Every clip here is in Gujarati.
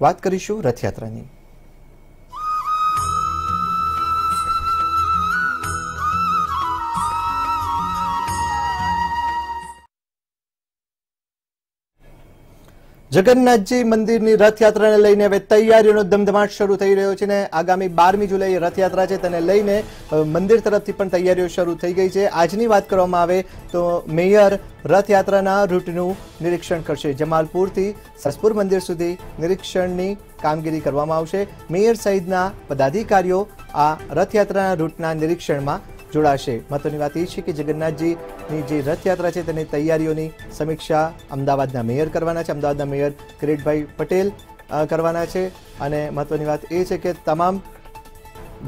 વાત કરીશું રથયાત્રાની. જગન્નાથજી મંદિરની રથયાત્રાને લઈને હવે તૈયારીઓનો ધમધમાટ શરૂ થઈ રહ્યો છે ને આગામી બારમી જુલાઈ રથયાત્રા છે તેને લઈને મંદિર તરફથી પણ તૈયારીઓ શરૂ થઈ ગઈ છે. આજની વાત કરવામાં આવે તો મેયર રથયાત્રાના રૂટનું નિરીક્ષણ કરશે. જમાલપુરથી સસપુર મંદિર સુધી નિરીક્ષણની કામગીરી કરવામાં આવશે. મેયર સહિતના પદાધિકારીઓ આ રથયાત્રાના રૂટના નિરીક્ષણમાં જોડાશે. મહત્વની વાત એ છે કે જગન્નાથજીની જે રથયાત્રા છે તેની તૈયારીઓની સમીક્ષા અમદાવાદના મેયર કરવાના છે. અમદાવાદના મેયર કિરીટભાઈ પટેલ કરવાના છે. અને મહત્વની વાત એ છે કે તમામ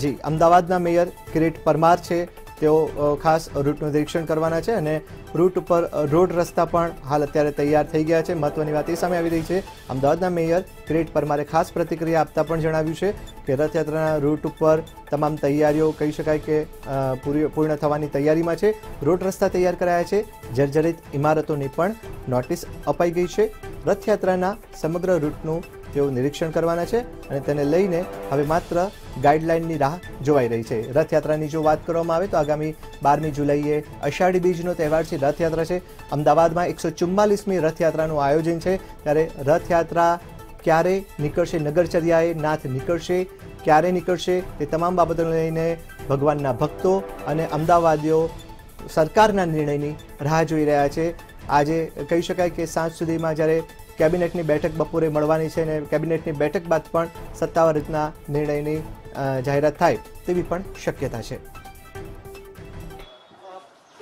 જી, અમદાવાદના મેયર કિરીટ પરમાર છે. તેઓ ખાસ રૂટનું નિરીક્ષણ કરવાના છે અને રૂટ ઉપર રોડ રસ્તા પણ હાલ અત્યારે તૈયાર થઈ ગયા છે. મહત્વની વાત એ સામે આવી રહી છે. અમદાવાદના મેયર કિરીટ પરમારે ખાસ પ્રતિક્રિયા આપતા પણ જણાવ્યું છે કે રથયાત્રાના રૂટ ઉપર તમામ તૈયારીઓ કહી શકાય કે પૂરી, પૂર્ણ થવાની તૈયારીમાં છે. રોડ રસ્તા તૈયાર કરાયા છે. જર્જરિત ઇમારતોની પણ નોટિસ અપાઈ ગઈ છે. રથયાત્રાના સમગ્ર રૂટનું તેઓ નિરીક્ષણ કરવાના છે અને તેને લઈને હવે માત્ર ગાઈડલાઇનની રાહ જોવાઈ રહી છે. રથયાત્રાની જો વાત કરવામાં આવે તો આગામી બારમી જુલાઈએ અષાઢી બીજનો તહેવાર છે, રથયાત્રા છે. અમદાવાદમાં એકસો ચુમ્માલીસમી રથયાત્રાનું આયોજન છે. ત્યારે રથયાત્રા ક્યારે નીકળશે, નગરચર્યાએ નાથ નીકળશે, ક્યારે નીકળશે તે તમામ બાબતોને લઈને ભગવાનના ભક્તો અને અમદાવાદીઓ સરકારના નિર્ણયની રાહ જોઈ રહ્યા છે. આજે કહી શકાય કે સાંજ સુધીમાં જ્યારે કેબિનેટની બેઠક બપોરે મળવાની છે અને કેબિનેટની બેઠક બાદ પણ સત્તાવાર રીતના નિર્ણયની જાહેરાત થાય તેવી પણ શક્યતા છે.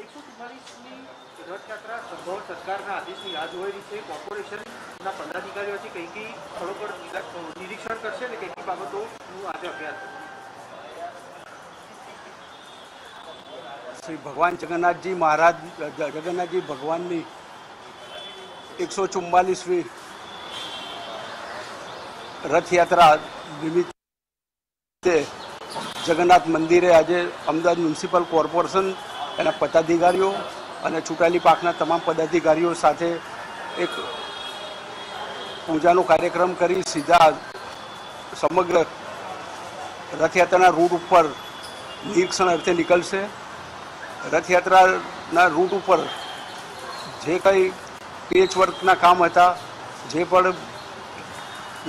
એકસો ચુમ્માલીસની રથયાત્રા સંભવ સરકારના આદેશની રાહ જોઈ રહી છે. કોર્પોરેશનના પદાધિકારીઓ છે કઈ કઈ સ્થળો પર નિરીક્ષણ કરશે અને કઈ કઈ બાબતોનું આજે અભ્યાસ. શ્રી ભગવાન જગન્નાથજી મહારાજ જગન્નાથજી ભગવાનની એકસો ચુમ્માલીસમી રથયાત્રા નિમિત્તે જગન્નાથ મંદિરે આજે અમદાવાદ મ્યુનિસિપલ કોર્પોરેશન એના પદાધિકારીઓ અને ચૂંટાયેલી પાકના તમામ પદાધિકારીઓ સાથે એક પૂજાનો કાર્યક્રમ કરી સીધા સમગ્ર રથયાત્રાના રૂટ ઉપર નિરીક્ષણ અર્થે નીકળશે. રથયાત્રાના રૂટ ઉપર જે કંઈ પેચ વર્કના કામ હતા, જે પણ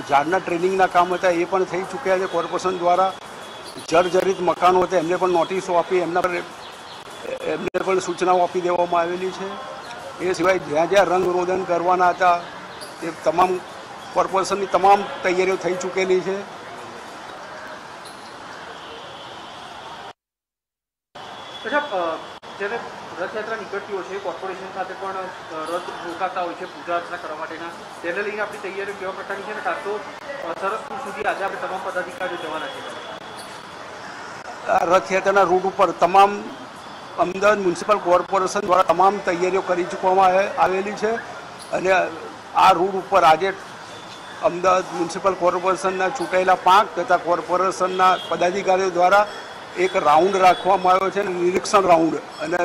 ઝાડના ટ્રેનિંગના કામ હતા, એ પણ થઈ ચૂક્યા છે કોર્પોરેશન દ્વારા. જર્જરિત મકાનો હતા, એમને પણ નોટિસો આપી, એમના એમને પણ સૂચનાઓ આપી દેવામાં આવેલી છે. એ સિવાય જ્યાં જ્યાં રંગ રોદન કરવાના હતા, એ તમામ કોર્પોરેશનની તમામ તૈયારીઓ થઈ ચૂકેલી છે. જ્યારે રથયાત્રા નીકળતી હોય છે. કોર્પોરેશન સાથે પણ રથ રોકાતા હોય છે પૂજા અર્ચના કરવા માટેના. તેને લઈને આપણી તૈયારીઓ કેવા પ્રકારની છે અને કાં તો સરસ સુધી આજે આપણે તમામ પદાધિકારીઓ જવાના છે. રથયાત્રાના રૂટ ઉપર તમામ અમદાવાદ મ્યુનિસિપલ કોર્પોરેશન દ્વારા તમામ તૈયારીઓ કરી ચૂકવામાં આવેલી છે. અને આ રૂટ ઉપર આજે અમદાવાદ મ્યુનિસિપલ કોર્પોરેશનના ચૂંટાયેલા પાંચ તથા કોર્પોરેશનના પદાધિકારીઓ દ્વારા એક રાઉન્ડ રાખવામાં આવ્યો છે, નિરીક્ષણ રાઉન્ડ. અને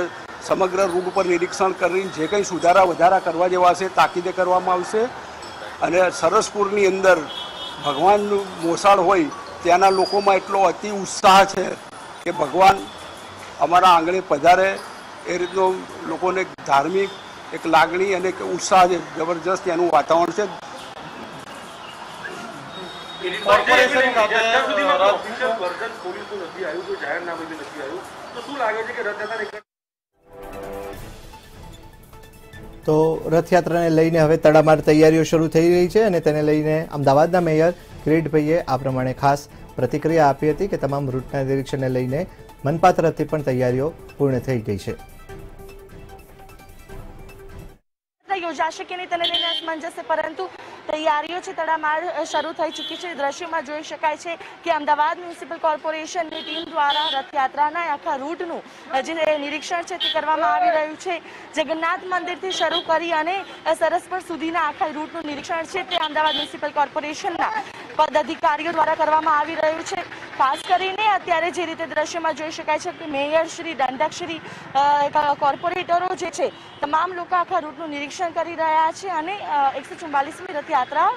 સમગ્ર રૂટ ઉપર નિરીક્ષણ કરીને જે કંઈ સુધારા વધારા કરવા જેવા છે તાકીદે કરવામાં આવશે. અને સરસપુરની અંદર ભગવાનનું મોસાળ હોય ત્યાંના લોકોમાં એટલો અતિ ઉત્સાહ છે કે ભગવાન અમારા આંગણે પધારે. એ રીતનો લોકોને ધાર્મિક એક લાગણી અને એક ઉત્સાહ છે. જબરજસ્ત ત્યાંનું વાતાવરણ છે. કોર્પોરેશન તો રથયાત્રાને લઈને હવે તડામાર તૈયારીઓ શરૂ થઈ રહી છે અને તેને લઈને અમદાવાદના મેયર કિરીટભાઈએ આ પ્રમાણે ખાસ પ્રતિક્રિયા આપી હતી કે તમામ રૂટના નિરીક્ષણને લઈને મનપા તરફથી પણ તૈયારીઓ પૂર્ણ થઈ ગઈ છે. યોજાશે કે નહીં તેને લઈને અસમંજસ છે પરંતુ તૈયારીઓ છે, તડામાર શરૂ થઈ ચૂકી છે. દ્રશ્યોમાં જોઈ શકાય છે કે અમદાવાદ મ્યુનિસિપલ કોર્પોરેશનની ટીમ દ્વારા રથયાત્રાના આખા રૂટનું જે નિરીક્ષણ છે તે કરવામાં આવી રહ્યું છે. જગન્નાથ મંદિરથી શરૂ કરી અને સરસપર સુધીના આખા રૂટનું નિરીક્ષણ છે તે અમદાવાદ મ્યુનિસિપલ કોર્પોરેશનના પદાધિકારીઓ દ્વારા કરવામાં આવી રહ્યું છે. ખાસ કરીને અત્યારે જે રીતે દ્રશ્યમાં જોઈ શકાય છે કે મેયર શ્રી, દંડકશ્રી કોર્પોરેટરો જે છે, તમામ લોકો આખા રૂટનું નિરીક્ષણ કરી રહ્યા છે અને એકસો ચુમ્માલીસમી રથયાત્રા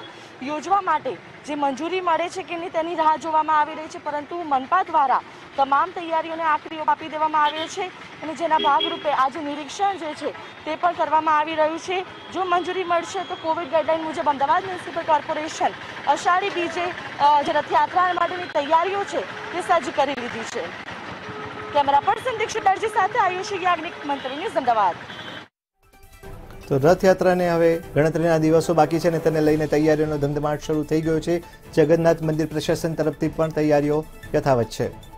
યોજવા માટે જે મંજૂરી મળે છે કે નહીં તેની રાહ જોવામાં આવી રહી છે. પરંતુ મનપા દ્વારા તમામ તૈયારીઓને આખરી આપી દેવામાં આવે છે અને જેના ભાગરૂપે આજે નિરીક્ષણ જે છે તે પણ કરવામાં આવી રહ્યું છે. જો મંજૂરી મળશે તો કોવિડ ગાઈડલાઈન મુજબ અમદાવાદ મ્યુનિસિપલ કોર્પોરેશન, અષાઢી બીજે જે રથયાત્રા માટેની તૈયારીઓ છે તે સજ્જ કરી લીધી છે. કેમેરા પર્સન દીક્ષિત દરજી સાથે આયુષ યાજ્ઞિક મંત્રી ન્યૂઝ અમદાવાદ. તો રથયાત્રાને હવે ગણતરીના દિવસો બાકી છે અને તેને લઈને તૈયારીઓનો ધમધમાટ શરૂ થઈ ગયો છે. જગન્નાથ મંદિર પ્રશાસન તરફથી પણ તૈયારીઓ યથાવત છે.